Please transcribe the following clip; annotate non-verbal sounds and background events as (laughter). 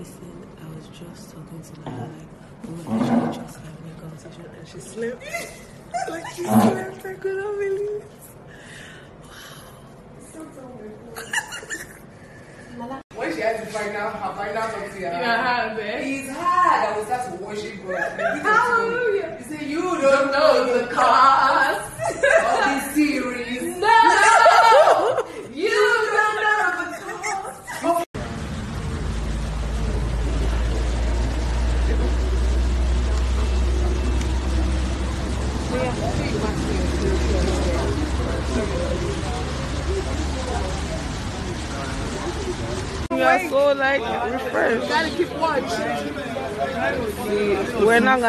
Listen, I was just talking to my like, we were literally just having a conversation and she slept. (laughs) like she slept, I couldn't believe it. (laughs) When she had to find out her final something, Your hand, eh? It's hard that was start to worship God. Hallelujah. You say you don't know the cause. of this series. No! You don't know the cause. We are so like refreshed. Gotta keep watch. We're not gonna